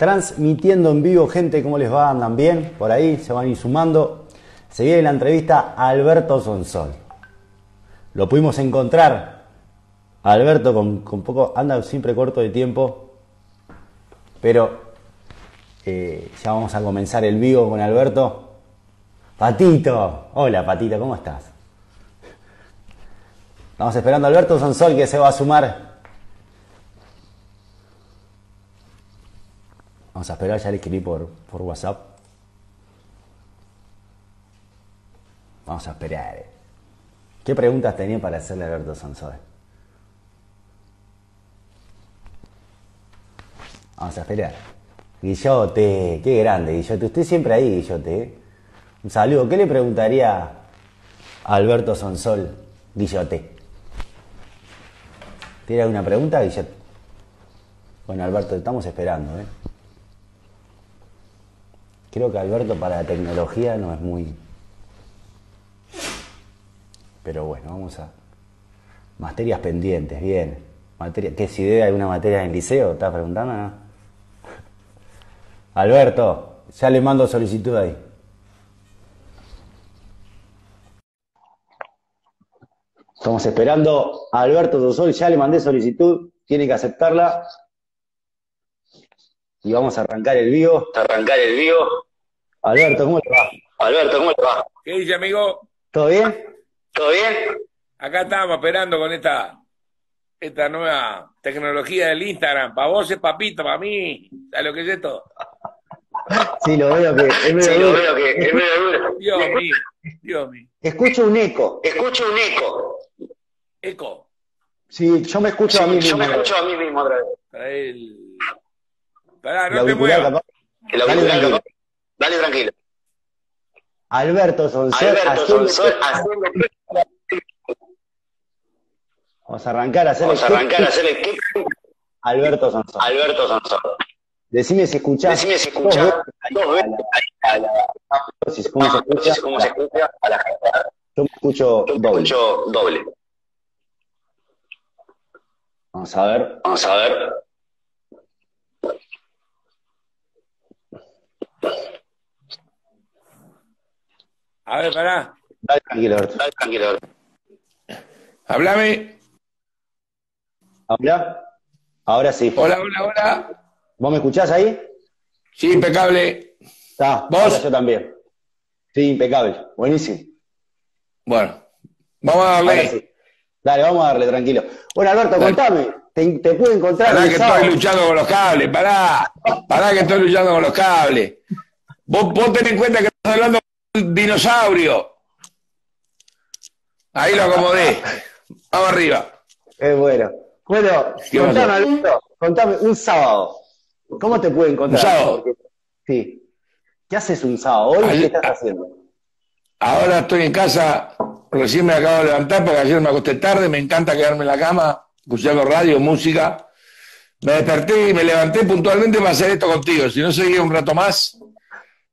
transmitiendo en vivo. Gente, ¿cómo les va? ¿Andan bien? Por ahí se van a ir sumando. Se viene la entrevista a Alberto Sonsol. Lo pudimos encontrar. Alberto con, poco, anda siempre corto de tiempo, pero eh, ya vamos a comenzar el vivo con Alberto. Patito, hola Patito, ¿cómo estás? Estamos esperando a Alberto Sonsol que se va a sumar Vamos a esperar, ya le escribí por, por WhatsApp. Vamos a esperar. ¿Qué preguntas tenía para hacerle a Alberto Sansón? Vamos a esperar. Guillote, qué grande, Guillote. Usted siempre ahí, Guillote. ¿eh? Un saludo. ¿Qué le preguntaría a Alberto Sonsol, Guillote? ¿Tiene alguna pregunta, Guillote? Bueno, Alberto, estamos esperando, ¿eh? Creo que Alberto para la tecnología no es muy... Pero bueno, vamos a... Materias pendientes, bien. Materia... ¿Qué si debe alguna materia en el liceo? ¿Estás preguntando? Alberto, ya le mando solicitud ahí. Estamos esperando a Alberto Dosol, ya le mandé solicitud, tiene que aceptarla y vamos a arrancar el vivo. Arrancar el vivo. Alberto, ¿cómo te va? Alberto, ¿cómo te va? ¿Qué dice, amigo? ¿Todo bien? ¿Todo bien? Acá estamos esperando con esta, esta nueva tecnología del Instagram. Para vos es papito, para mí, ¿sabes lo que es esto? Sí, lo veo que es medio sí, lo veo que es medio duro. Dios mío, Dios mío. Escucho un eco. Escucho un eco. ¿Eco? Sí, yo me escucho sí, a mí mismo. Yo me escucho a mí mismo otra vez. Para el... Pará, no te muevas. El auricular, Dale, Dale tranquilo. Alberto Sonsol. Alberto Sonsol Vamos a arrancar a hacer Vamos a arrancar a hacer el kick. Alberto Sonsol. Alberto Sonsol. Decime si escuchás. Decime si escuchás dos veces a la, ¿Cómo se escucha? ¿Cómo se escucha a la gente? Yo me escucho Yo me doble. escucho doble. Vamos a ver. Vamos a ver. A ver, pará. Dale tranquilo, Alberto. Dale tranquilo. Alberto. Hablame. ¿Habla? Ahora sí. Hola, hola, hola. ¿Vos me escuchás ahí? Sí, impecable. Está. ¿Vos? Ahora yo también. Sí, impecable. Buenísimo. Bueno, vamos a darle. sí. Dale, vamos a darle tranquilo. Bueno, Alberto, Dale. contame. ¿Te, te pude encontrar Pará que sábado? estoy luchando con los cables, pará. Pará que estoy luchando con los cables. Vos, vos ten en cuenta que estás hablando con un dinosaurio. Ahí lo acomodé. Vamos arriba. Es bueno. Bueno, ¿Qué contame? Alberto, contame, un sábado. ¿Cómo te pude encontrar? ¿Un sábado? Sí. ¿Qué haces un sábado? ¿Hoy qué estás haciendo? Ahora estoy en casa, recién me acabo de levantar porque ayer me acosté tarde, me encanta quedarme en la cama, escuchando radio, música. Me desperté y me levanté puntualmente para hacer esto contigo, si no seguía un rato más.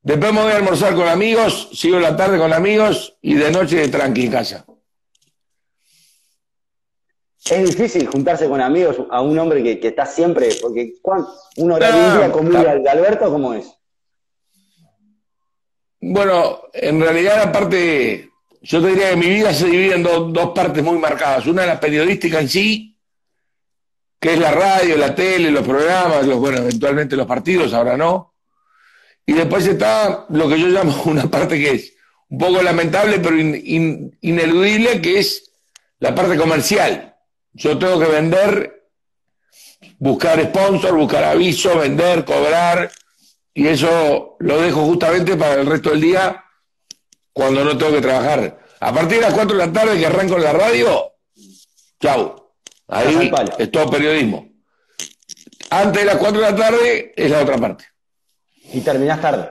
Después me voy a almorzar con amigos, sigo la tarde con amigos y de noche tranqui en casa. Es difícil juntarse con amigos a un hombre que, que está siempre, porque ¿cuán- un horario al de Alberto, ¿cómo es? Bueno, en realidad la parte, yo te diría que mi vida se divide en dos, dos partes muy marcadas. Una es la periodística en sí, que es la radio, la tele, los programas, los, bueno, eventualmente los partidos, ahora no. Y después está lo que yo llamo una parte que es un poco lamentable, pero in- in- ineludible, que es la parte comercial. Yo tengo que vender, buscar sponsor, buscar aviso, vender, cobrar, y eso lo dejo justamente para el resto del día cuando no tengo que trabajar. A partir de las 4 de la tarde que arranco en la radio, chau. Ahí es todo periodismo. Antes de las 4 de la tarde es la otra parte. Y terminás tarde.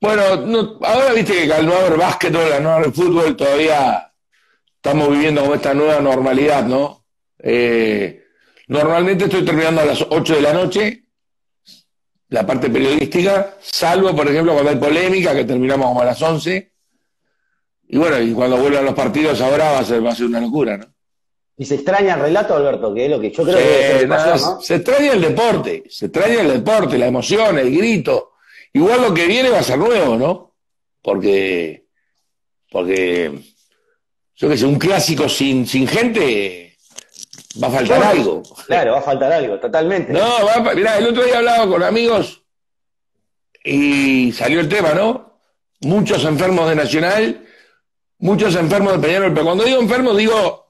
Bueno, no- ahora viste que al no haber básquetbol, al no haber fútbol, todavía estamos viviendo como esta nueva normalidad, ¿no? Eh, normalmente estoy terminando a las 8 de la noche, la parte periodística, salvo, por ejemplo, cuando hay polémica, que terminamos como a las 11. Y bueno, y cuando vuelvan los partidos ahora va a ser, va a ser una locura, ¿no? Y se extraña el relato, Alberto, que es lo que yo creo Sí, que nada, ¿no? Se extraña el deporte, se extraña el deporte, la emoción, el grito. Igual lo que viene va a ser nuevo, ¿no? Porque, porque, yo qué sé, un clásico sin, sin gente va a faltar Claro. algo. Claro, va a faltar algo, totalmente. No, va a- mirá, el otro día hablaba con amigos y salió el tema, ¿no? Muchos enfermos de Nacional, muchos enfermos de Peñarol, pero cuando digo enfermos digo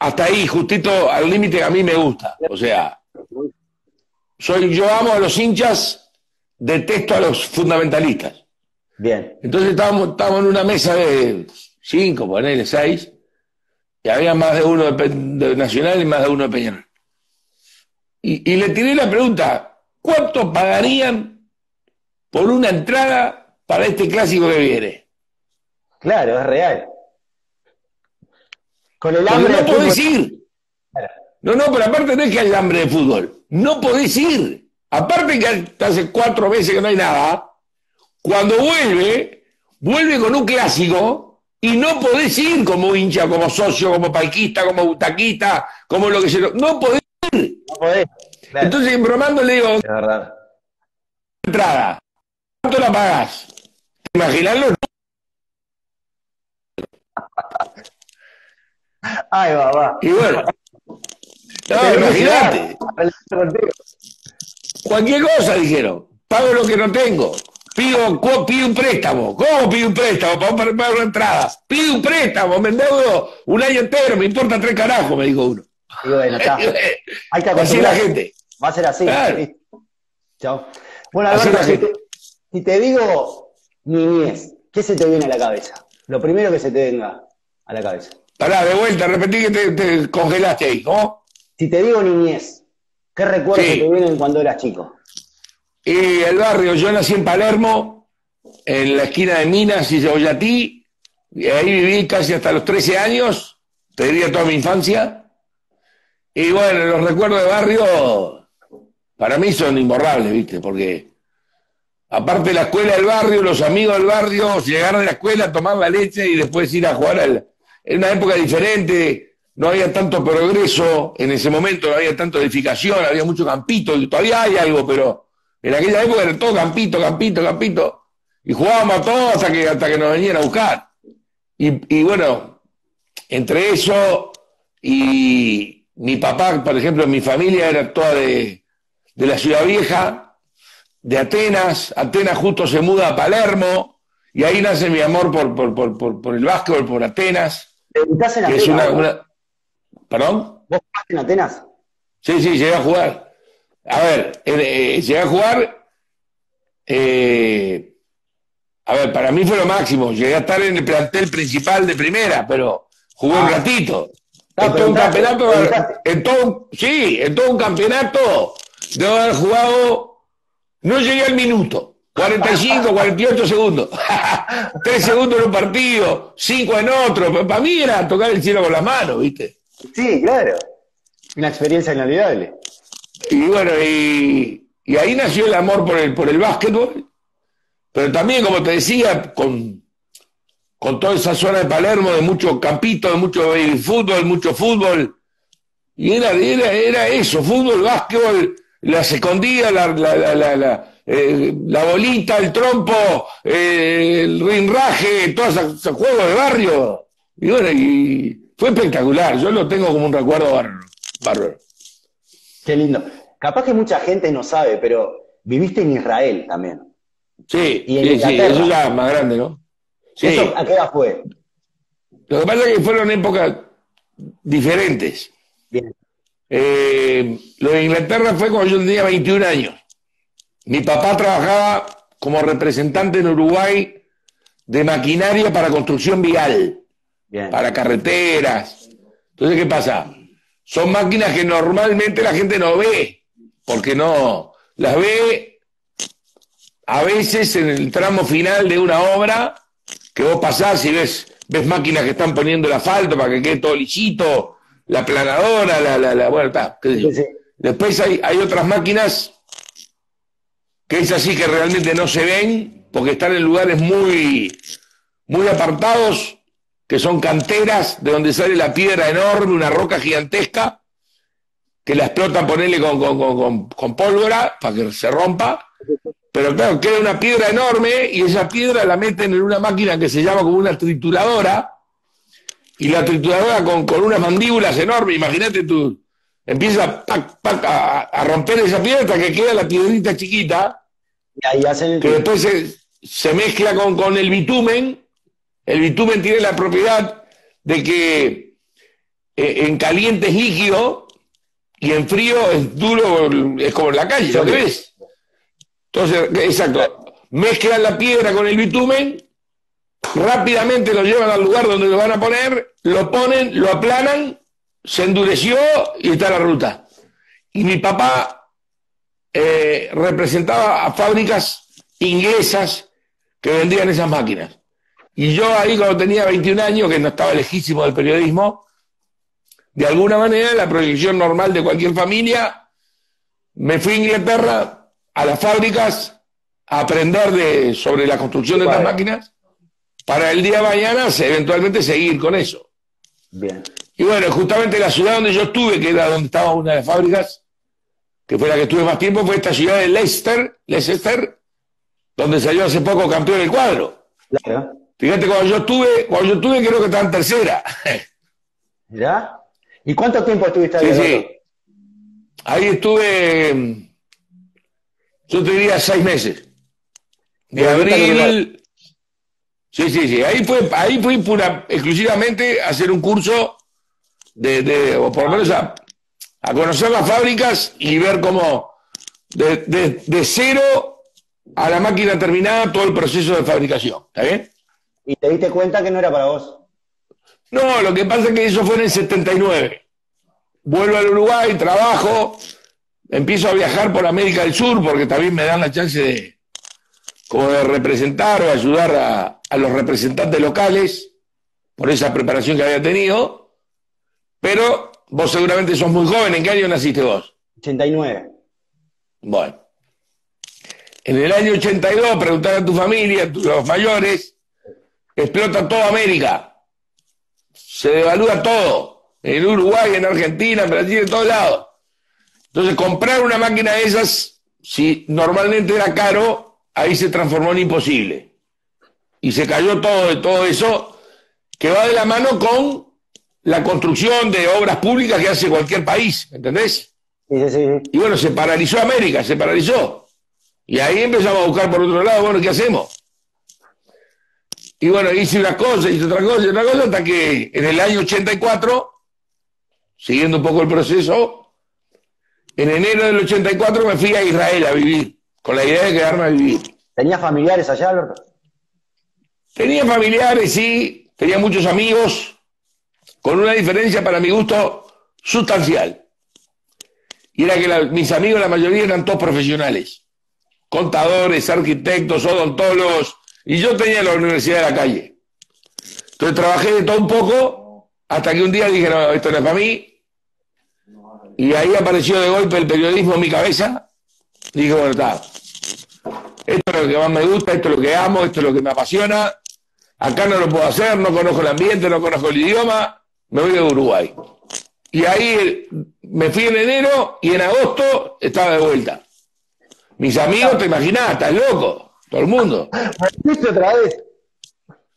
hasta ahí, justito al límite que a mí me gusta. O sea, soy, yo amo a los hinchas, detesto a los fundamentalistas. Bien. Entonces estábamos, estábamos en una mesa de cinco, ponele seis, y había más de uno de Nacional y más de uno de Peñarol. Y, y le tiré la pregunta, ¿cuánto pagarían por una entrada para este clásico que viene? Claro, es real. Con el hambre no podés fútbol- ir. No, no, pero aparte no es que haya hambre de fútbol. No podés ir. Aparte que hace cuatro meses que no hay nada, cuando vuelve, vuelve con un clásico y no podés ir como hincha, como socio, como palquista, como butaquista, como lo que sea. No podés. No podés. Claro, Entonces, bromando le digo, es verdad. entrada, ¿cuánto la pagás? ¿Te imaginas los Ay, va, va. Y bueno. No, imagínate. Cualquier cosa, dijeron. Pago lo que no tengo. Pido, pido un préstamo. ¿Cómo pido un préstamo? Para para pagar una entrada. Pido un préstamo, me endeudo un año entero, me importa tres carajos, me dijo uno. Y bueno, está. Hay que Así es la gente. Va a ser así. Claro. Chao. Bueno, Alberto, si te, si te digo niñez, ¿qué se te viene a la cabeza? Lo primero que se te venga a la cabeza. Pará, de vuelta, repetí que te, te congelaste ahí. ¿Cómo? Si te digo niñez, ¿qué recuerdos Sí. te vienen cuando eras chico? Y el barrio, yo nací en Palermo, en la esquina de Minas y Cebollatí, y ahí viví casi hasta los 13 años, te diría toda mi infancia. Y bueno, los recuerdos de barrio para mí son imborrables, ¿viste? Porque aparte de la escuela del barrio, los amigos del barrio, llegar a la escuela, tomar la leche y después ir a jugar al... En una época diferente, no había tanto progreso en ese momento, no había tanta edificación, había mucho campito, y todavía hay algo, pero en aquella época era todo campito, campito, campito, y jugábamos a todos hasta que, hasta que nos venían a buscar. Y, bueno, entre eso y mi papá, por ejemplo, mi familia era toda de, de la Ciudad Vieja, de Atenas, Atenas justo se muda a Palermo, y ahí nace mi amor por, por, por, por, por el básquetbol, por Atenas, ¿Debutás en Atenas? una, una- ¿Perdón? ¿Vos jugaste en Atenas? Sí, sí, llegué a jugar. A ver, eh, eh, llegué a jugar. eh, a ver, para mí fue lo máximo. Llegué a estar en el plantel principal de primera, pero jugué un Ah. ratito. En todo un campeonato, en todo, sí, en todo un campeonato, debo haber jugado, no llegué al minuto. 45, 48 segundos. 3 segundos en un partido, 5 en otro. Para mí era tocar el cielo con las manos, ¿viste? Sí, claro. Una experiencia inolvidable. Y bueno, y, y ahí nació el amor por el, por el básquetbol, pero también, como te decía, con, con toda esa zona de Palermo, de mucho campito, de mucho baby fútbol, mucho fútbol. Y era, era, era eso, fútbol, básquetbol, la secondía, la, la, la, la, la, eh, la bolita, el trompo, eh, el rinraje, todos esos, juegos de barrio. Y bueno, y fue espectacular, yo lo tengo como un recuerdo bárbaro. bárbaro. Qué lindo. Capaz que mucha gente no sabe, pero viviste en Israel también. Sí, Y en sí, sí, Inglaterra. eso ya es más grande, ¿no? Sí. ¿Eso a qué edad fue? Lo que pasa es que fueron épocas diferentes. Bien. Eh, lo de Inglaterra fue cuando yo tenía 21 años. Mi papá trabajaba como representante en Uruguay de maquinaria para construcción vial, Bien. para carreteras. Entonces, ¿qué pasa? Son máquinas que normalmente la gente no ve, porque no las ve a veces en el tramo final de una obra que vos pasás y ves, ves máquinas que están poniendo el asfalto para que quede todo lisito, la planadora, la, la, la bueno, está, qué sé yo. Sí, sí. Después hay, hay otras máquinas que es así que realmente no se ven porque están en lugares muy, muy apartados que son canteras de donde sale la piedra enorme, una roca gigantesca, que la explotan, ponerle con, con, con, con pólvora para que se rompa. Pero claro, queda una piedra enorme y esa piedra la meten en una máquina que se llama como una trituradora. Y la trituradora con, con unas mandíbulas enormes, imagínate tú, empieza a, a, romper esa piedra hasta que queda la piedrita chiquita. Y ahí hacen que después se, se mezcla con, con el bitumen. El bitumen tiene la propiedad de que eh, en caliente es líquido y en frío es duro, es como en la calle, ¿lo que ves? Entonces, exacto, mezclan la piedra con el bitumen, rápidamente lo llevan al lugar donde lo van a poner, lo ponen, lo aplanan, se endureció y está la ruta. Y mi papá eh, representaba a fábricas inglesas que vendían esas máquinas. Y yo ahí cuando tenía 21 años, que no estaba lejísimo del periodismo, de alguna manera, la proyección normal de cualquier familia, me fui a Inglaterra a las fábricas a aprender de, sobre la construcción de estas máquinas para el día de mañana eventualmente seguir con eso. Bien. Y bueno, justamente la ciudad donde yo estuve, que era donde estaba una de las fábricas, que fue la que estuve más tiempo, fue esta ciudad de Leicester, Leicester, donde salió hace poco campeón del cuadro. Claro. Fíjate, cuando yo estuve, cuando yo estuve creo que estaba en tercera. ¿Ya? ¿Y cuánto tiempo estuviste ahí? Sí, sí. Ahí estuve yo te diría seis meses. De abril. Sí, sí, sí. Ahí fue, ahí fui pura, exclusivamente a hacer un curso de, de o por lo menos a, a, conocer las fábricas y ver cómo de, de, de, cero a la máquina terminada todo el proceso de fabricación. ¿Está bien? ¿Y te diste cuenta que no era para vos? No, lo que pasa es que eso fue en el 79. Vuelvo al Uruguay, trabajo, empiezo a viajar por América del Sur porque también me dan la chance de, como de representar o ayudar a, a los representantes locales por esa preparación que había tenido. Pero vos seguramente sos muy joven. ¿En qué año naciste vos? 89. Bueno. En el año 82, preguntar a tu familia, a los mayores, explota toda América. Se devalúa todo. En Uruguay, en Argentina, en Brasil, en todos lados. Entonces, comprar una máquina de esas, si normalmente era caro, ahí se transformó en imposible. Y se cayó todo de todo eso, que va de la mano con la construcción de obras públicas que hace cualquier país, ¿entendés? Sí, sí, sí. Y bueno, se paralizó América, se paralizó. Y ahí empezamos a buscar por otro lado, bueno, ¿qué hacemos? Y bueno, hice una cosa, hice otra cosa, otra cosa, hasta que en el año 84, siguiendo un poco el proceso, en enero del 84 me fui a Israel a vivir, con la idea de quedarme a vivir. ¿Tenías familiares allá, Alberto? Tenía familiares, sí, tenía muchos amigos, con una diferencia para mi gusto sustancial. Y era que la, mis amigos, la mayoría eran todos profesionales, contadores, arquitectos, odontólogos, y yo tenía la universidad de la calle. Entonces trabajé de todo un poco, hasta que un día dije, no, esto no es para mí, y ahí apareció de golpe el periodismo en mi cabeza. Dije, bueno, está. Esto es lo que más me gusta, esto es lo que amo, esto es lo que me apasiona. Acá no lo puedo hacer, no conozco el ambiente, no conozco el idioma. Me voy de Uruguay. Y ahí me fui en enero y en agosto estaba de vuelta. Mis amigos, te imaginas, estás loco. Todo el mundo. ¿Viste otra vez?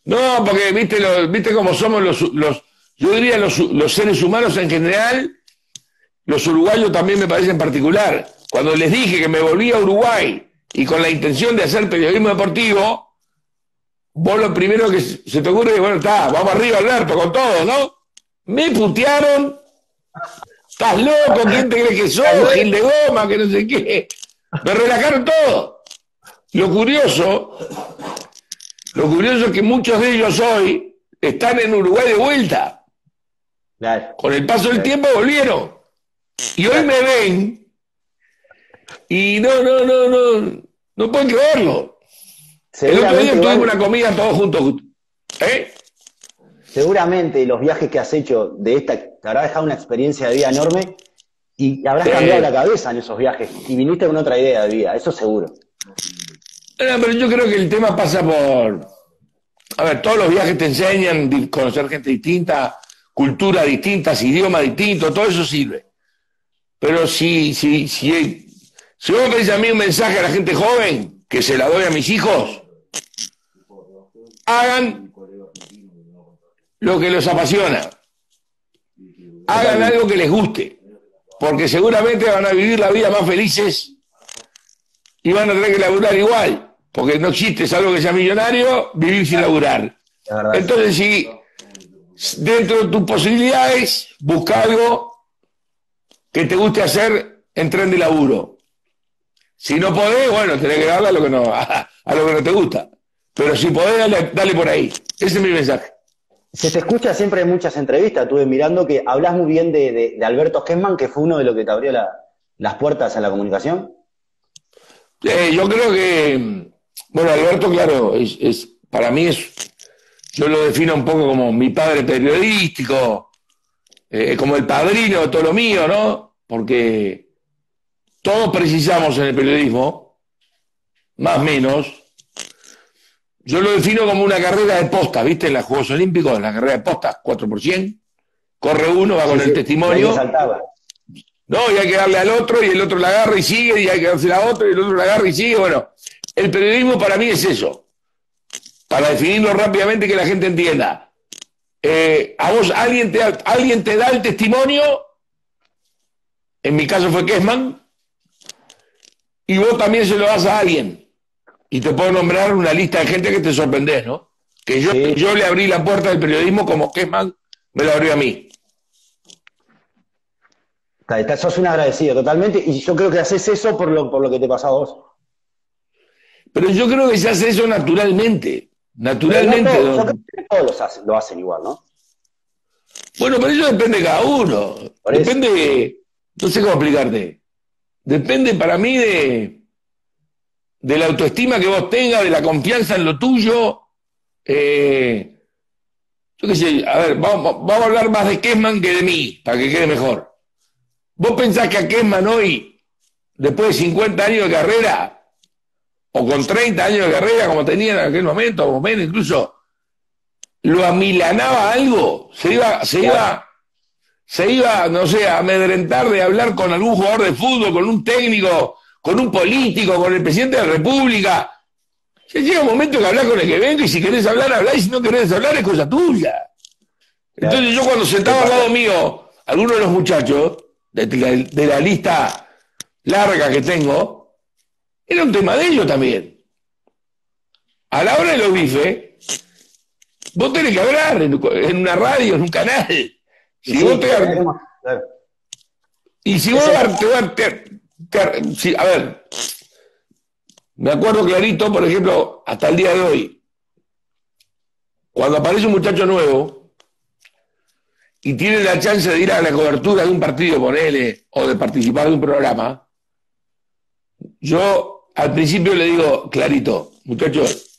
No, porque viste, lo, viste cómo somos los, los yo diría los, los seres humanos en general los uruguayos también me parece en particular. Cuando les dije que me volví a Uruguay y con la intención de hacer periodismo deportivo, vos lo primero que se te ocurre es, bueno, está, vamos arriba, Alberto, con todo, ¿no? Me putearon. Estás loco, ¿quién te cree que soy? Gil de goma, que no sé qué. Me relajaron todo. Lo curioso, lo curioso es que muchos de ellos hoy están en Uruguay de vuelta. Con el paso del tiempo volvieron. Y hoy me ven y no, no, no, no, no pueden creerlo. El otro día tuvimos una comida todos juntos. ¿Eh? Seguramente los viajes que has hecho de esta te habrá dejado una experiencia de vida enorme y habrás cambiado la cabeza en esos viajes y viniste con otra idea de vida, eso seguro. pero yo creo que el tema pasa por, a ver, todos los viajes te enseñan conocer gente distinta, cultura distintas, idioma distinto, todo eso sirve. Pero si, si, si, si vos me a mí un mensaje a la gente joven, que se la doy a mis hijos, hagan lo que los apasiona. Hagan algo que les guste, porque seguramente van a vivir la vida más felices y van a tener que laburar igual, porque no existe, salvo que sea millonario, vivir sin laburar. Entonces, si dentro de tus posibilidades, busca algo que te guste hacer en tren de laburo. Si no podés, bueno, tenés que darle a lo que no, a, lo que no te gusta. Pero si podés, dale, dale por ahí. Ese es mi mensaje. Se te escucha siempre en muchas entrevistas, estuve mirando que hablas muy bien de, de- de Alberto Kessman, que fue uno de los que te abrió la- las puertas a la comunicación. Eh, yo creo que, bueno, Alberto, claro, es, es- para mí es, yo lo defino un poco como mi padre periodístico, eh, como el padrino de todo lo mío, ¿no? Porque todos precisamos en el periodismo, más o menos. Yo lo defino como una carrera de posta, ¿viste? En los Juegos Olímpicos, la carrera de posta, 4 por 100. Corre uno, va con Sí, el testimonio. No, y hay que darle al otro y el otro la agarra y sigue, y hay que darse a otro y el otro la agarra y sigue. Bueno, el periodismo para mí es eso. Para definirlo rápidamente y que la gente entienda. Eh, a vos alguien te, alguien te da el testimonio, en mi caso fue Kessman, y vos también se lo das a alguien. Y te puedo nombrar una lista de gente que te sorprendés, ¿no? Que yo, Sí. yo le abrí la puerta del periodismo como Kessman me la abrió a mí. Está- está- sos un agradecido totalmente, y yo creo que haces eso por lo, por lo que te pasó a vos. Pero yo creo que se hace eso naturalmente. Naturalmente. Pero no don- todos, yo creo que todos los hacen- lo hacen igual, ¿no? Bueno, pero eso depende de cada uno. Por eso. Depende, no sé cómo explicarte. Depende para mí de, de la autoestima que vos tengas, de la confianza en lo tuyo. Eh, yo qué sé, a ver, vamos, vamos a hablar más de Kessman que de mí, para que quede mejor. ¿Vos pensás que a Kessman hoy, después de 50 años de carrera, o con 30 años de carrera, como tenía en aquel momento, o menos incluso, lo amilanaba algo? Se iba, se iba, se iba, no sé, a amedrentar de hablar con algún jugador de fútbol, con un técnico, con un político, con el presidente de la República. Ya llega un momento que hablas con el que venga y si querés hablar, hablás y si no querés hablar es cosa tuya. Entonces yo cuando sentaba al lado mío alguno de los muchachos de la, de la lista larga que tengo, era un tema de ellos también. A la hora de los bifes, vos tenés que hablar en, en una radio, en un canal. Si Sí, vos te, claro. y si vos te, te- si- a ver, me acuerdo clarito, por ejemplo, hasta el día de hoy, cuando aparece un muchacho nuevo y tiene la chance de ir a la cobertura de un partido, ponele, o de participar de un programa, yo al principio le digo clarito, muchachos,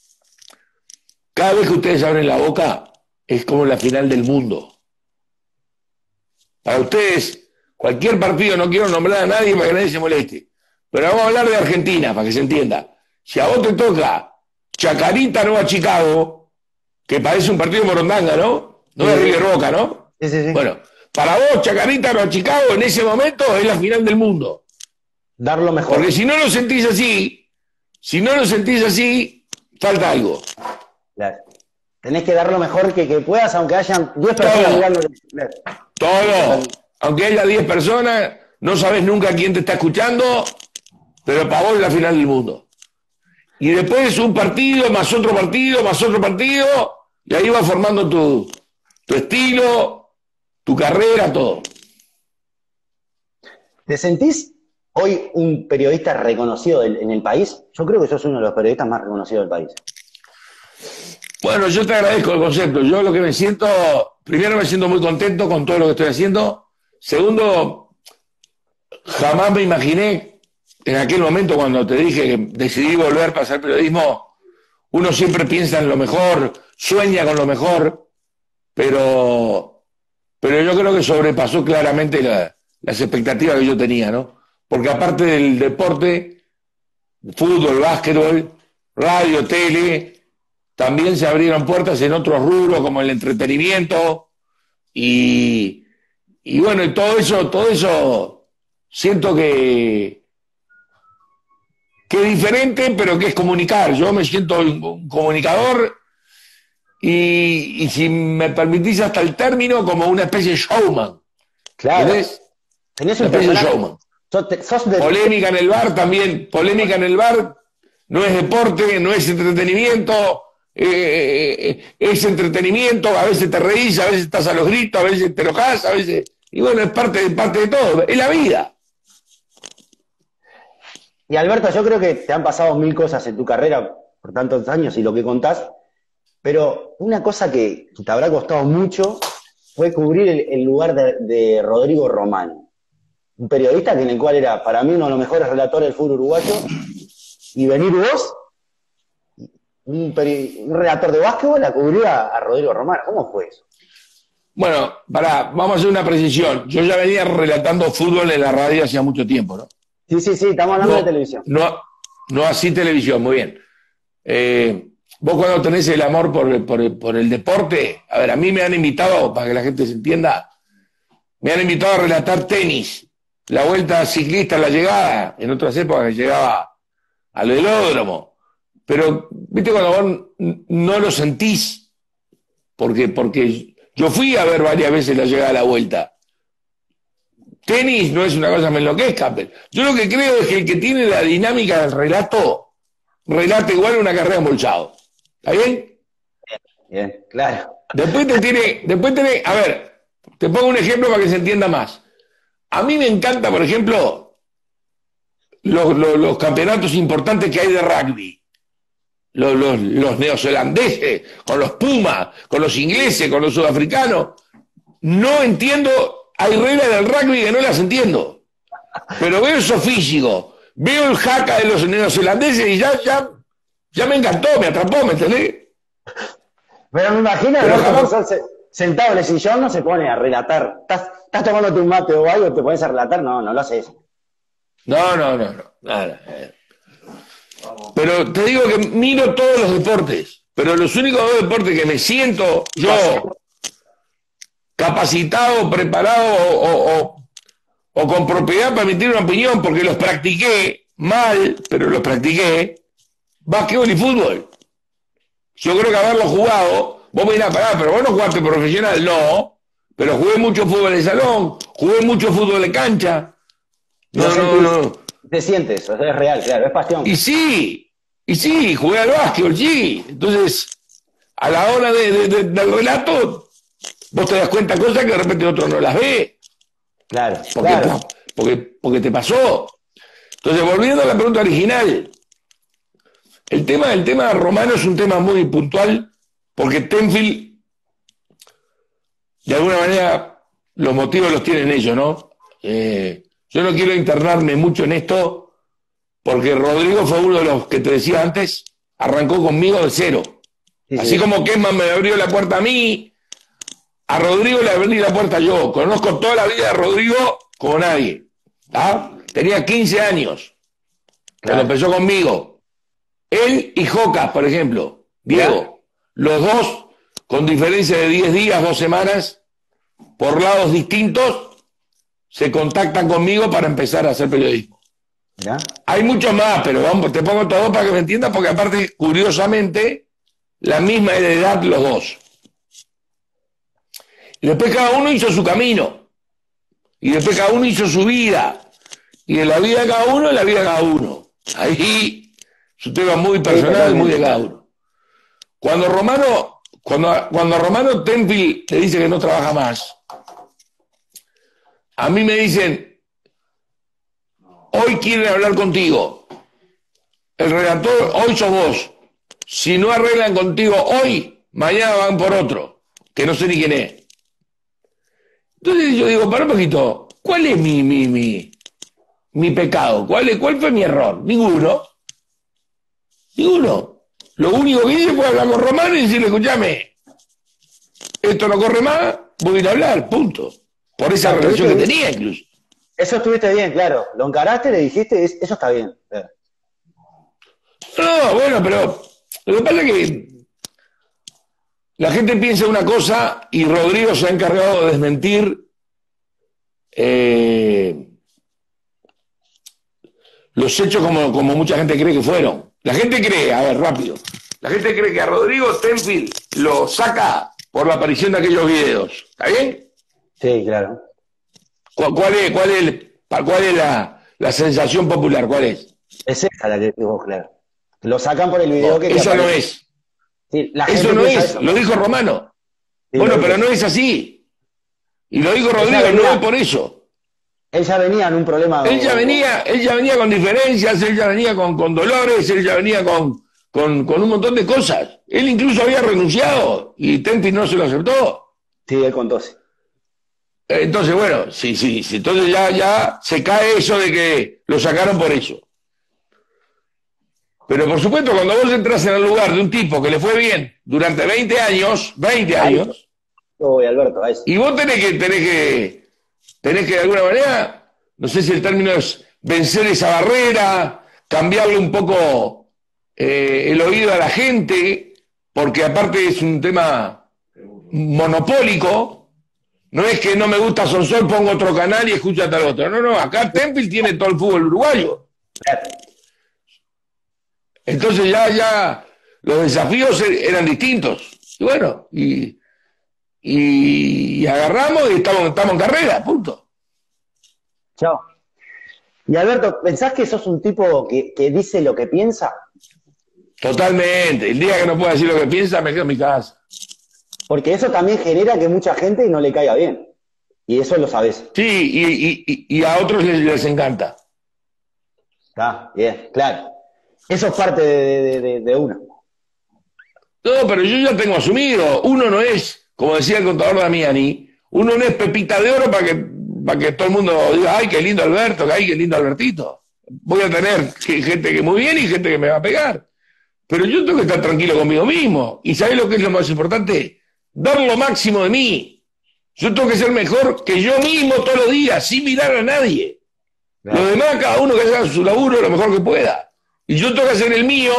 cada vez que ustedes abren la boca es como la final del mundo. Para ustedes, cualquier partido, no quiero nombrar a nadie para que nadie se moleste, pero vamos a hablar de Argentina, para que se entienda. Si a vos te toca Chacarita Nueva Chicago, que parece un partido de Morondanga, ¿no? No es. River Boca, ¿no? Sí, sí, sí. Bueno, para vos, Chacarita Nueva Chicago, en ese momento es la final del mundo. Dar lo mejor. Porque si no lo sentís así, si no lo sentís así, falta algo. Claro. Tenés que dar lo mejor que, que puedas, aunque hayan 10 personas mirando. Claro. Todo. Aunque haya 10 personas, no sabes nunca quién te está escuchando, pero para vos es la final del mundo. Y después un partido, más otro partido, más otro partido, y ahí vas formando tu, tu estilo, tu carrera, todo. ¿Te sentís hoy un periodista reconocido del- en el país? Yo creo que sos uno de los periodistas más reconocidos del país. Bueno, yo te agradezco el concepto. Yo lo que me siento, primero me siento muy contento con todo lo que estoy haciendo. Segundo, jamás me imaginé en aquel momento cuando te dije que decidí volver para hacer periodismo, uno siempre piensa en lo mejor, sueña con lo mejor, pero, pero yo creo que sobrepasó claramente la- las expectativas que yo tenía, ¿no? Porque aparte del deporte, fútbol, básquetbol, radio, tele, también se abrieron puertas en otros rubros como el entretenimiento y, y bueno, y todo eso, todo eso siento que, que es diferente, pero que es comunicar. Yo me siento un comunicador y, y si me permitís hasta el término, como una especie de showman. Claro. Tenés Una un especie de showman. sos de- sos de- Polémica en el bar también, polémica en el bar, no es deporte, no es entretenimiento, eh, eh, es entretenimiento, a veces te reís, a veces estás a los gritos, a veces te enojás, a veces... Y bueno, es parte, parte de todo, es la vida. Y Alberto, yo creo que te han pasado mil cosas en tu carrera por tantos años y lo que contás, pero una cosa que te habrá costado mucho fue cubrir el, lugar de, Rodrigo Román, un periodista que en el cual era para mí uno de los mejores relatores del fútbol uruguayo, y venir vos, un, peri- un relator de básquetbol, a cubrir a Rodrigo Román. ¿Cómo fue eso? Bueno, para, vamos a hacer una precisión. Yo ya venía relatando fútbol en la radio hacía mucho tiempo, ¿no? Sí, sí, sí, estamos hablando de televisión. No, no así televisión, muy bien. Eh, vos cuando tenés el amor por, por- por el deporte, a ver, a mí me han invitado, para que la gente se entienda, me han invitado a relatar tenis, la vuelta ciclista, la llegada, en otras épocas que llegaba al velódromo. Pero, viste, cuando vos no lo sentís, porque, porque yo fui a ver varias veces la llegada a la vuelta. Tenis no es una cosa que me enloquezca, pero yo lo que creo es que el que tiene la dinámica del relato, relata igual una carrera embolsado. ¿Está bien? Bien, claro. Después te tiene, después tiene, a ver, te pongo un ejemplo para que se entienda más. A mí me encanta, por ejemplo, los, los- los campeonatos importantes que hay de rugby. Los, los- los neozelandeses, con los Pumas, con los ingleses, con los sudafricanos. No entiendo, hay reglas del rugby que no las entiendo. Pero veo esos físicos, veo el jaca de los neozelandeses y ya, ya, ya me encantó, me atrapó, ¿me entendés? Pero me imagino Alberto jamás- sentado en el sillón no se pone a relatar. ¿Estás, estás tomándote un mate o algo te pones a relatar? No, no lo haces. No, no, no, no. Nada. Pero te digo que miro todos los deportes, pero los únicos dos deportes que me siento yo capacitado, preparado o, o- o- o con propiedad para emitir una opinión, porque los practiqué mal, pero los practiqué, básquetbol y fútbol. Yo creo que haberlo jugado, vos me dirás, pará, pero vos no jugaste profesional, no, pero jugué mucho fútbol de salón, jugué mucho fútbol de cancha. No, no, sentís, no. Te sientes, eso es real, claro, es pasión. Y sí, y sí, jugué al básquetbol, sí. Entonces, a la hora de- de- de- del relato, vos te das cuenta cosas que de repente otro no las ve, Claro, porque, claro. porque, porque te pasó. Entonces, volviendo a la pregunta original, el tema del tema romano es un tema muy puntual, porque Tenfield, de alguna manera, los motivos los tienen ellos, ¿no? Eh, yo no quiero internarme mucho en esto, porque Rodrigo fue uno de los que te decía antes, arrancó conmigo de cero. Sí, Así sí. como Kesman me abrió la puerta a mí, a Rodrigo le abrí la puerta yo. Conozco toda la vida de Rodrigo como nadie. Tenía 15 años Claro. cuando empezó conmigo. Él y Jocas, por ejemplo, Diego, los dos con diferencia de 10 días, dos semanas, por lados distintos, se contactan conmigo para empezar a hacer periodismo. Hay muchos más, pero vamos, te pongo todo para que me entiendas, porque aparte, curiosamente, la misma edad los dos. Y después cada uno hizo su camino. Y después cada uno hizo su vida. Y en la vida de cada uno, en la vida de cada uno. Ahí es un tema muy personal, muy de cada uno. Cuando Romano, cuando, cuando Romano Tempi le dice que no trabaja más, a mí me dicen, hoy quieren hablar contigo. El redactor, hoy sos vos. Si no arreglan contigo hoy, mañana van por otro, que no sé ni quién es. Entonces yo digo, para un poquito, ¿cuál es mi, mi, mi, mi pecado? ¿Cuál, es, ¿Cuál fue mi error? Ninguno. Ninguno. Lo único que hice fue hablar con Romano y decirle, escúchame, esto no corre más, voy a ir a hablar, punto. Por esa Claro, relación que tenía incluso. Eso estuviste bien, claro. Lo encaraste, le dijiste, es- eso está bien. No, bueno, pero lo que pasa es que la gente piensa una cosa y Rodrigo se ha encargado de desmentir eh, los hechos como, como mucha gente cree que fueron. La gente cree, a ver, rápido, la gente cree que a Rodrigo Tenfield lo saca por la aparición de aquellos videos. ¿Está bien? Sí, claro. ¿Cuál, es, cuál es, cuál es la, la sensación popular? ¿Cuál es? Es esa la que digo, claro. Lo sacan por el video que... Eso no es. Sí, la gente Eso no es, eso. lo dijo Romano. Sí, bueno, pero dijo. no es así. Y lo dijo Rodrigo, venía- no es por eso. Él ya venía en un problema... Él ya venía, él ya venía con diferencias, él ya venía con, con dolores, él ya venía con, con, con un montón de cosas. Él incluso había renunciado y Tempi no se lo aceptó. Sí, él contó, sí. Entonces, bueno, sí, sí, sí. Entonces ya, ya se cae eso de que lo sacaron por eso. Pero por supuesto, cuando vos entras en el lugar de un tipo que le fue bien durante 20 años, 20 años, Yo voy, Alberto, a eso. y vos tenés que, tenés que, tenés que de alguna manera, no sé si el término es vencer esa barrera, cambiarle un poco eh, el oído a la gente, porque aparte es un tema monopólico. No es que no me gusta Sonsol, pongo otro canal y escucha tal otro. No, no, acá Temple tiene todo el fútbol uruguayo. Entonces ya, ya los desafíos e- eran distintos. Y bueno, y, y agarramos y estamos, estamos en carrera, punto. Chao. Y Alberto, ¿pensás que sos un tipo que, que dice lo que piensa? Totalmente. El día que no pueda decir lo que piensa, me quedo en mi casa. Porque eso también genera que mucha gente no le caiga bien. Y eso lo sabes. Sí, y, y- a otros les, les encanta. Está bien, claro. Eso es parte de, de- de- uno. No, pero yo ya tengo asumido. Uno no es, como decía el contador Damiani, uno no es pepita de oro para que, para que todo el mundo diga, ay, qué lindo Alberto, ay, qué lindo Albertito. Voy a tener gente que muy bien y gente que me va a pegar. Pero yo tengo que estar tranquilo conmigo mismo. ¿Y sabes lo que es lo más importante? Dar lo máximo de mí. Yo tengo que ser mejor que yo mismo todos los días, sin mirar a nadie. Los demás, cada uno que haga su laburo lo mejor que pueda. Y yo tengo que hacer el mío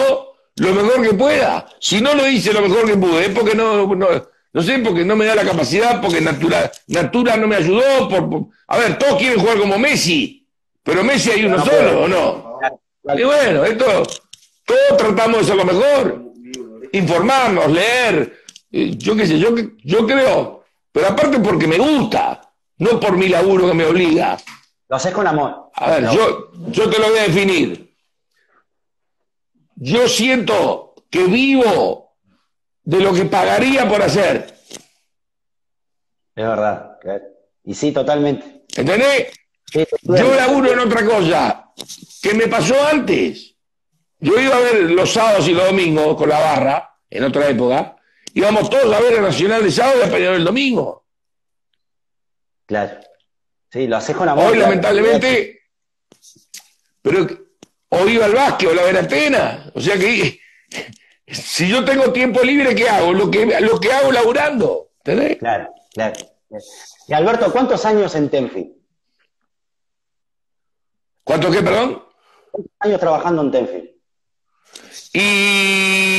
lo mejor que pueda. Si no lo hice lo mejor que pude, es porque no, no, no sé, porque no me da la capacidad, porque Natura, Natura no me ayudó. Por, por- A ver, todos quieren jugar como Messi, pero Messi hay uno No solo, puede. ¿o no? Y bueno, esto, todos tratamos de ser lo mejor. Informarnos, leer, eh, yo qué sé, yo, yo creo, pero aparte porque me gusta, no por mi laburo que me obliga. Lo haces con amor. A ver, No. yo, yo te lo voy a definir. Yo siento que vivo de lo que pagaría por hacer. Es verdad. Y sí, totalmente. ¿Entendés? Sí, Yo laburo en otra cosa que me pasó antes. Yo iba a ver los sábados y los domingos con la barra, en otra época. Íbamos todos a ver el Nacional de sábado y a Peñarol el domingo. Claro. Sí, lo haces con amor. Hoy, lamentablemente, pero o iba al básquet o la veratena. O sea que si yo tengo tiempo libre, ¿qué hago? Lo que, lo que hago laburando. ¿Entendés? Claro, claro. Y Alberto, ¿cuántos años en Tenfi? ¿Cuánto qué, perdón? ¿Cuántos años trabajando en Tenfi? Y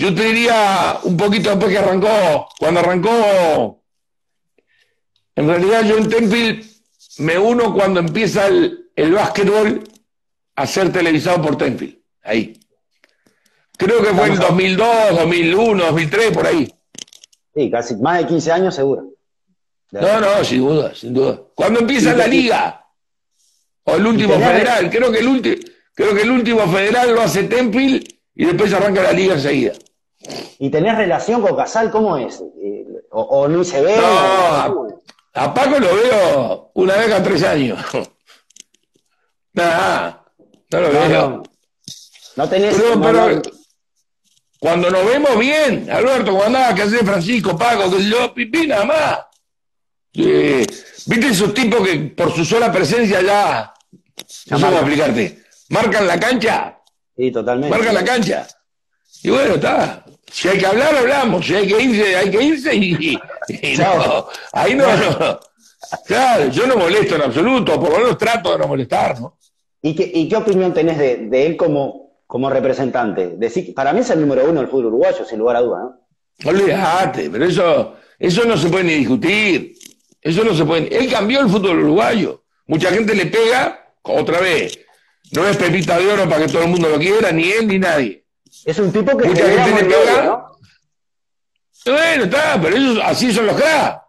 yo te diría un poquito después que arrancó, cuando arrancó, en realidad yo en Temple me uno cuando empieza el, el básquetbol a ser televisado por Temple, ahí. Creo que fue en 2002, 2001, 2003, por ahí. Sí, casi más de 15 años seguro. No, no, sin duda, sin duda. ¿Cuándo empieza la liga? O el último federal. Creo que el último, creo que el último federal lo hace Temple y después arranca la liga enseguida. ¿Y tenés relación con Casal? ¿Cómo es? Eh, ¿O, o no se ve? No, o- a, a Paco lo veo una vez cada tres años. Nada, no lo no, veo. no. No tenés. Pero, pero cuando nos vemos bien, Alberto, cuando andaba, que hace Francisco, Paco, que yo, pipí, nada más. Eh, ¿Viste esos tipos que por su sola presencia ya, no sé cómo explicarte, marcan la cancha? Sí, totalmente. Marcan la cancha. Y bueno, está. Si hay que hablar, hablamos. Si hay que irse, hay que irse y, y no, ahí no, no. Claro, yo no molesto en absoluto, por lo menos trato de no molestar, ¿no? ¿Y qué, y qué opinión tenés de, de él como, como representante? Decir, para mí es el número uno del fútbol uruguayo, sin lugar a duda, ¿no? Olvídate, pero eso, eso no se puede ni discutir. Eso no se puede. Él cambió el fútbol uruguayo. Mucha gente le pega, otra vez. No es pepita de oro para que todo el mundo lo quiera, ni él ni nadie. Es un tipo que Mucha gente le pega. ¿no? Bueno, está, pero eso, así son los cracks.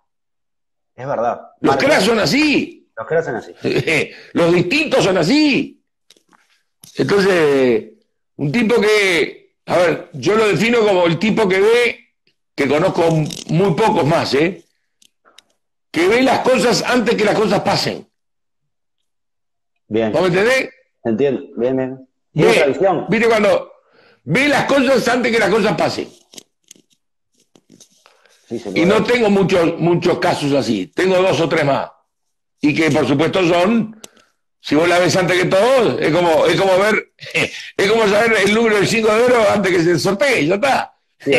Es verdad. Los cracks son así. Los cracks son así. Los distintos son así. Entonces, un tipo que, a ver, yo lo defino como el tipo que ve, que conozco muy pocos más, ¿eh? Que ve las cosas antes que las cosas pasen. Bien, ¿Vos me entendés? entiendo. Bien, bien. Ve. ¿Viste cuando ve las cosas antes que las cosas pasen? Sí, Y no tengo muchos, muchos casos así, tengo dos o tres más. Y que por supuesto son, si vos la ves antes que todo, es como, es como ver, es como saber el número del 5 de oro antes que se sortee, ya está. Sí,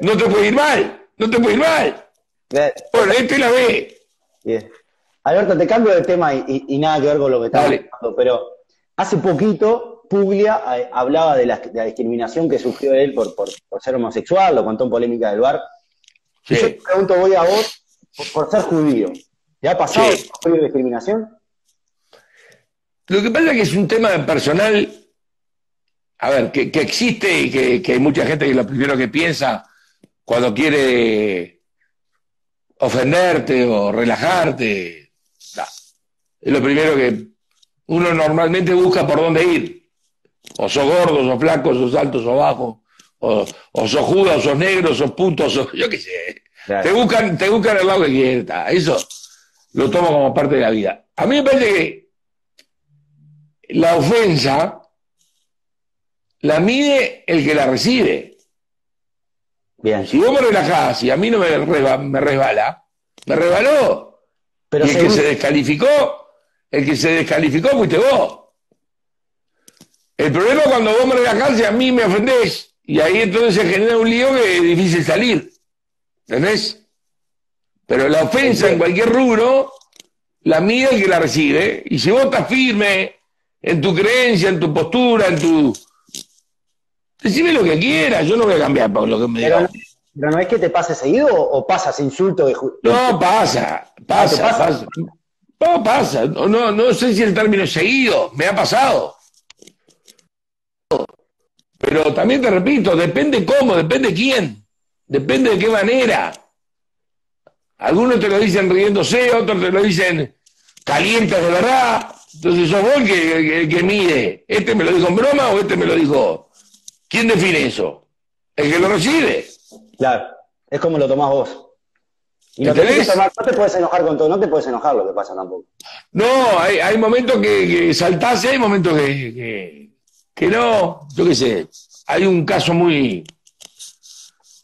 No te puede ir mal, no te puede ir mal. Bueno, este la ve. bien. Alberto, te cambio de tema y, y- y nada que ver con lo que Dale. hablando, pero hace poquito Puglia eh, hablaba de la, de la discriminación que sufrió él por, por, por ser homosexual, lo contó en polémica del bar. Y yo te Sí. pregunto, voy a vos, por, por ser judío. ¿Te ha pasado Sí. sufrir discriminación? Lo que pasa es que es un tema personal, a ver, que, que existe y que, que hay mucha gente que lo primero que piensa cuando quiere ofenderte o relajarte, es lo primero que uno normalmente busca por dónde ir. O sos gordo, sos flaco, sos alto, sos bajo, o, o sos juda, o sos negro, sos puto, sos, yo qué sé. Claro. Te buscan, te buscan el lado que quieres. Eso lo tomo como parte de la vida. A mí me parece que la ofensa la mide el que la recibe. Bien. Si vos me relajás y a mí no me, reba- me resbala, me resbaló. Pero y el según- que se descalificó, el que se descalificó fuiste vos. El problema es cuando vos me relajás y a mí me ofendés. Y ahí entonces se genera un lío que es difícil salir. ¿Entendés? Pero la ofensa en cualquier rubro la mide el que la recibe. Y si vos estás firme en tu creencia, en tu postura, en tu. Decime lo que quieras, yo no voy a cambiar por lo que me digas. no, pero no es que te pase seguido o, pasas insulto de No, pasa, ¿te pasa, pasa? pasa. No, pasa. No, no, no sé si el término es seguido, me ha pasado. Pero también te repito, depende cómo, depende quién, depende de qué manera. Algunos te lo dicen riéndose, otros te lo dicen calientes de verdad. Entonces sos vos el que, el que- el que mide. ¿Este me lo dijo en broma o este me lo dijo? ¿Quién define eso? El que lo recibe. Claro, es como lo tomás vos. Y no, tenés que tomar- no te puedes enojar con todo, no te puedes enojar lo que pasa tampoco. No, hay, hay momentos que, que saltás y hay momentos que, que, que no. Yo qué sé. Hay un caso muy,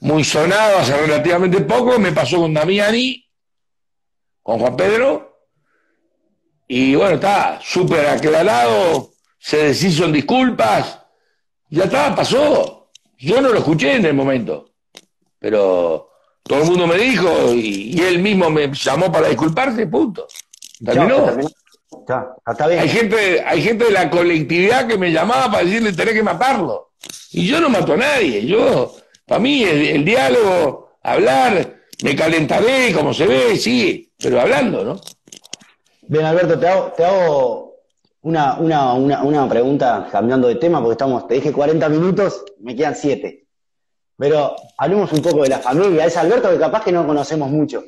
muy sonado hace relativamente poco. Me pasó con Damiani, con Juan Pedro. Y bueno, está súper aclarado. Se deshizo en disculpas. Ya está, pasó. Yo no lo escuché en el momento. Pero todo el mundo me dijo y, y él mismo me llamó para disculparse, punto. Terminó. Está bien. Hay gente, hay gente de la colectividad que me llamaba para decirle tenés que matarlo. Y yo no mato a nadie. Yo, para mí, el, el diálogo, hablar, me calentaré como se ve, sí, pero hablando, ¿no? Bien, Alberto, te hago, te hago una, una, una, una pregunta cambiando de tema, porque estamos, te dije 40 minutos, me quedan 7. Pero hablemos un poco de la familia. Es Alberto que capaz que no conocemos mucho.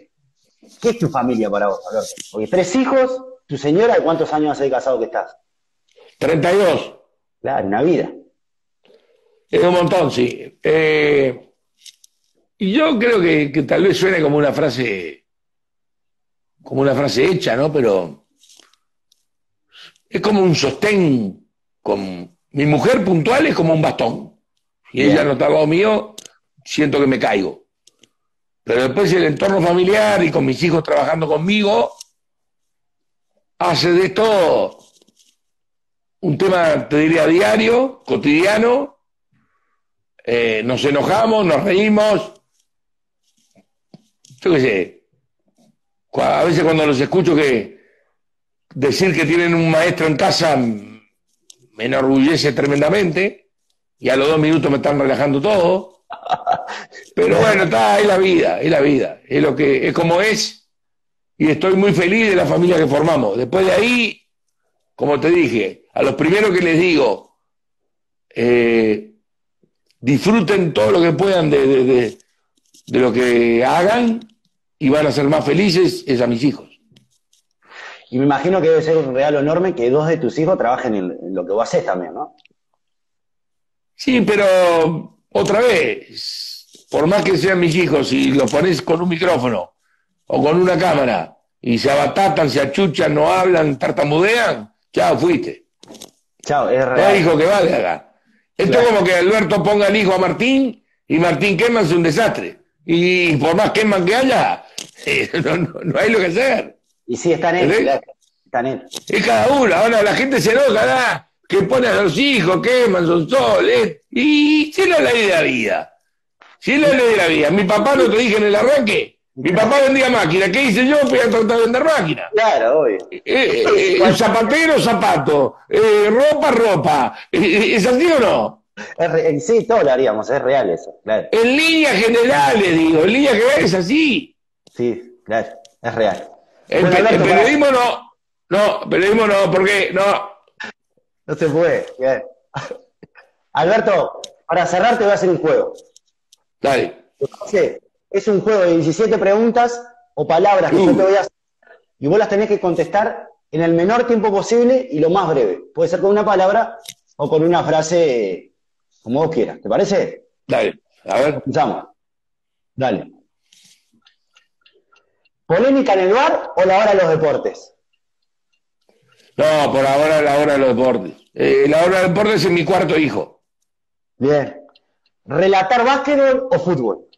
¿Qué es tu familia para vos, Alberto? Porque tres hijos, tu señora, ¿de cuántos años hace de casado que estás? 32. Claro, una vida. Es un montón, sí. Eh, y yo creo que, que tal vez suene como una frase, como una frase hecha, ¿no? Pero es como un sostén. Con, mi mujer puntual es como un bastón. Si Bien. ella no está al lado mío, siento que me caigo. Pero después el entorno familiar y con mis hijos trabajando conmigo, hace de esto un tema, te diría, diario, cotidiano, eh, nos enojamos, nos reímos. Yo qué sé. A veces cuando los escucho que decir que tienen un maestro en casa me enorgullece tremendamente y a los dos minutos me están relajando todo. Pero bueno, está, es la vida, es la vida, es lo que, es como es, y estoy muy feliz de la familia que formamos. Después de ahí, como te dije, a los primeros que les digo, eh, disfruten todo lo que puedan de, de, de, de lo que hagan y van a ser más felices, es a mis hijos. Y me imagino que debe ser un regalo enorme que dos de tus hijos trabajen en, lo que vos haces también, ¿no? Sí, pero otra vez, por más que sean mis hijos, si los pones con un micrófono o con una cámara y se abatatan, se achuchan, no hablan, tartamudean, chao, fuiste. Chao, es No real. hay hijo que valga. Esto Claro. es como que Alberto ponga el hijo a Martín y Martín Kerman es un desastre. Y por más Kerman que haya, eh, no, no- no hay lo que hacer. Y sí, está en claro. Está en él. Es cada uno. Ahora la gente se enoja, ¿verdad? que pone a los hijos, queman, son sol, eh. y si es la ley de la vida. Si es la ley de la vida. Mi papá, no te dije en el arranque, mi papá vendía máquina. ¿Qué hice yo? Fui a tratar de vender máquina. Claro, obvio. Eh, eh, eh, zapatero, zapato, eh, ropa, ropa. Eh, ¿Es así o no? Es re- sí, todo lo haríamos, es real eso, claro. En líneas generales, digo, en líneas generales es así. Sí, claro, es real. El, pe- periodismo no. No, periodismo no, porque no. No se puede. bien. Alberto, para cerrar te voy a hacer un juego. Dale. Sí, Es un juego de 17 preguntas o palabras que Uh. yo te voy a hacer y vos las tenés que contestar en el menor tiempo posible y lo más breve. Puede ser con una palabra o con una frase como vos quieras. ¿Te parece? Dale. A ver. Escuchamos. Dale. ¿Polémica en el bar o la hora de los deportes? No, por ahora la hora de los deportes. Eh, la hora de los deportes es mi cuarto hijo. Bien. ¿Relatar básquetbol o fútbol?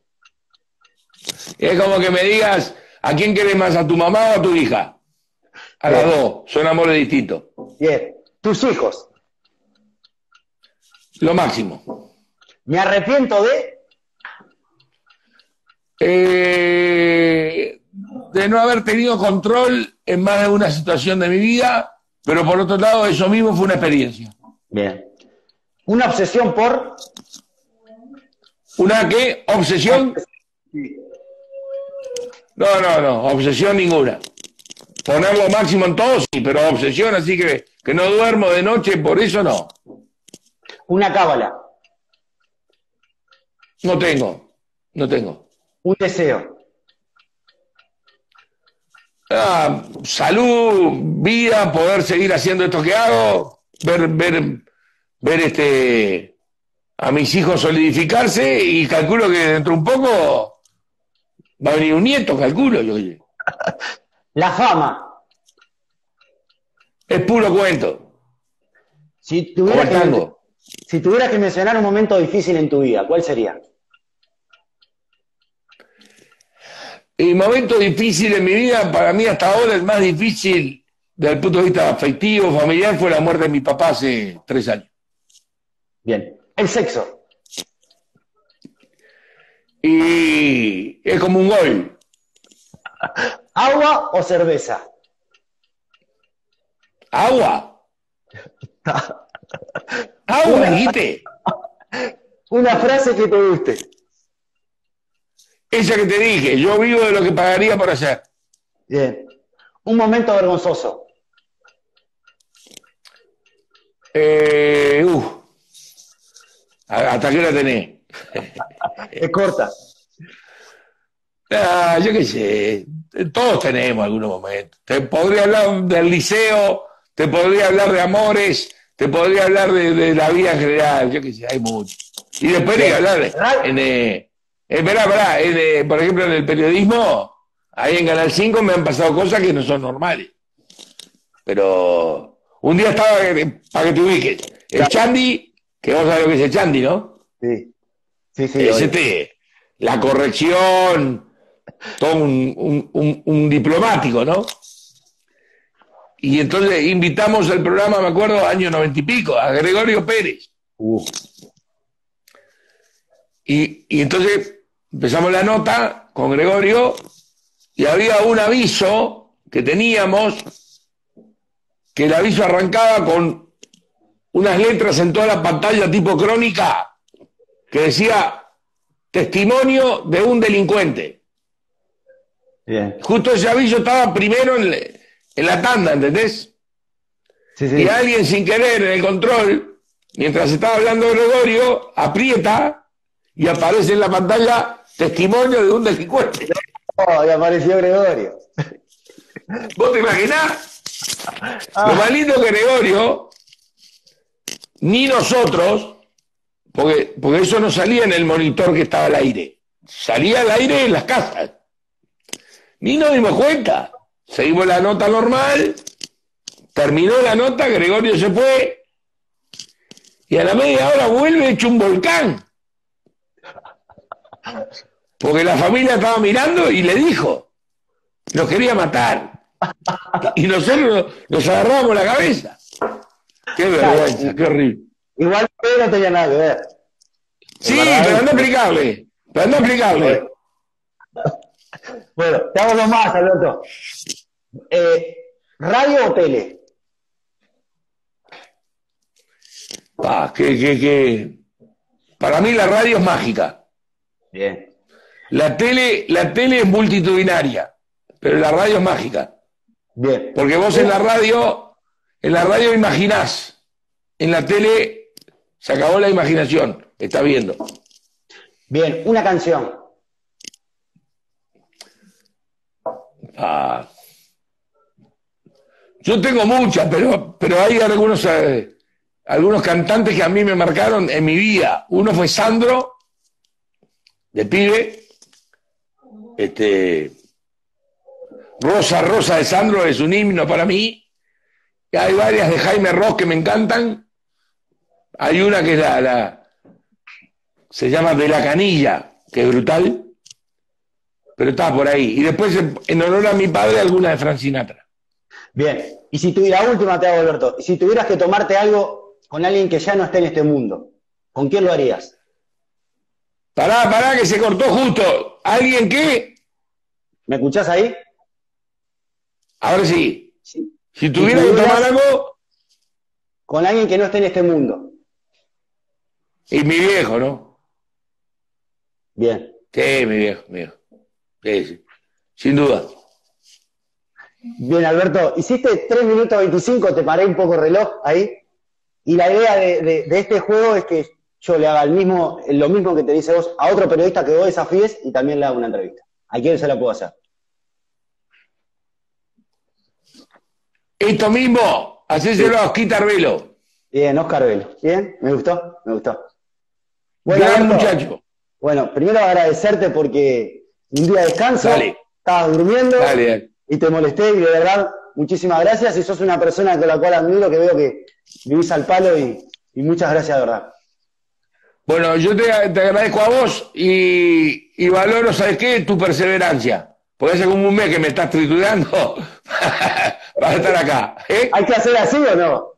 Es como que me digas, ¿a quién querés más? ¿A tu mamá o a tu hija? A las dos. Son amores distintos. Bien. ¿Tus hijos? Lo máximo. Me arrepiento de... Eh, de no haber tenido control en más de una situación de mi vida, pero por otro lado, eso mismo fue una experiencia. Bien. Una obsesión por... ¿Una qué? ¿Obsesión? No, no, no, obsesión ninguna. Poner lo máximo en todo, sí, pero obsesión, así que, que no duermo de noche, por eso no. Una cábala. No tengo, no tengo. Un deseo. Ah, salud, vida, poder seguir haciendo esto que hago, ver, ver, ver este a mis hijos solidificarse y calculo que dentro de un poco va a venir un nieto, calculo yo. La fama. Es puro cuento, Si tuvieras, que, si tuvieras que mencionar un momento difícil en tu vida, ¿cuál sería? El momento difícil en mi vida, para mí hasta ahora el más difícil desde el punto de vista afectivo, familiar, fue la muerte de mi papá hace tres años. Bien. El sexo. Y es como un gol. ¿Agua o cerveza? ¿Agua? ¿Agua me dijiste? Una frase que te guste. Esa que te dije, yo vivo de lo que pagaría por hacer. Bien. Un momento vergonzoso. Eh. ¿A- ¿Hasta qué hora tenés? Es corta. Ah, yo qué sé, todos tenemos algunos momentos. Te podría hablar del liceo, te podría hablar de amores, te podría hablar de, de la vida en general, yo qué sé, hay mucho. Y después hay que hablar de, en, eh, esperá, esperá, en, eh, por ejemplo, en el periodismo, ahí en Canal 5 me han pasado cosas que no son normales. Pero un día estaba, eh, para que te ubiques, el Claro. Chandy, que vos sabés lo que es el Chandy, ¿no? Sí. Sí, este, la corrección, todo un, un- un- un diplomático, ¿no? Y entonces invitamos al programa, me acuerdo, año noventa y pico, a Gregorio Pérez. Uh, Y, y entonces empezamos la nota con Gregorio y había un aviso que teníamos, que el aviso arrancaba con unas letras en toda la pantalla tipo crónica que decía testimonio de un delincuente. Bien. Justo ese aviso estaba primero en, en la tanda, ¿entendés? Sí, sí. Y alguien sin querer en el control, mientras estaba hablando Gregorio, aprieta y aparece en la pantalla testimonio de un delincuente. Oh, y apareció Gregorio. ¿Vos te imaginás? Lo más lindo que Gregorio, ni nosotros, porque, porque eso no salía en el monitor que estaba al aire, salía al aire en las casas. Ni nos dimos cuenta. Seguimos la nota normal, terminó la nota, Gregorio se fue, y a la media hora vuelve hecho un volcán. Porque la familia estaba mirando y le dijo, nos quería matar. Y nosotros nos agarramos la cabeza. Qué vergüenza, qué horrible. Igual no tenía nada que ver. Sí, pero es- anda a explicarle. Pero anda a explicarle. Bueno, te hago dos más, Alberto. Eh, ¿Radio o tele? Pa, que, que, que- Para mí la radio es mágica. Bien. La tele, la tele es multitudinaria, pero la radio es mágica. Bien. Porque vos en la radio, en la radio imaginás. En la tele se acabó la imaginación. Está viendo. Bien, una canción. Ah. Yo tengo muchas, pero, pero hay algunos, eh, algunos cantantes que a mí me marcaron en mi vida. Uno fue Sandro, de pibe. Este, Rosa, Rosa de Sandro es un himno para mí. Y hay varias de Jaime Ross que me encantan. Hay una que es la, la- se llama De la Canilla, que es brutal pero está por ahí. Y después, en honor a mi padre, alguna de Frank Sinatra. Bien. Y si tuviera, la última te hago, Alberto. Y si tuvieras que tomarte algo con alguien que ya no esté en este mundo, ¿con quién lo harías? Pará, pará, que se cortó justo. ¿Alguien qué? ¿Me escuchás ahí? Ahora sí. Sí. Si tuviera que tuvieras- tomar algo, Con alguien que no esté en este mundo. Y mi viejo, ¿no? Bien. Sí, mi viejo, mi viejo. Sí, sí. Sin duda. Bien, Alberto, hiciste 3 minutos 25, te paré un poco el reloj ahí. Y la idea de, de- de este juego es que yo le haga el mismo, lo mismo que te dice vos a otro periodista que vos desafíes y también le haga una entrevista. ¿A quién se la puedo hacer? Esto mismo, hacéselo a Osquita Arbelo. Bien, Oscar Velo. Bien, me gustó, me gustó. Gran Alberto, muchacho. Bueno, primero agradecerte porque un día de descanso, Dale. estabas durmiendo dale. y te molesté y de verdad, muchísimas gracias y sos una persona con la cual admiro, que veo que vivís al palo y, y muchas gracias de verdad. Bueno, yo te, te agradezco a vos y, y valoro, ¿sabes qué? Tu perseverancia. Porque hace como un mes que me estás triturando para estar acá. ¿eh? ¿Hay que hacer así o no?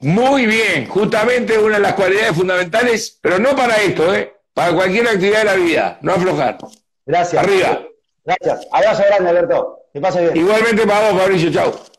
Muy bien, justamente una de las cualidades fundamentales, pero no para esto, ¿eh? para cualquier actividad de la vida, no aflojar. Gracias. Arriba. Gracias. Abrazo grande, Alberto. Que pase bien. Igualmente para vos, Fabricio, chao.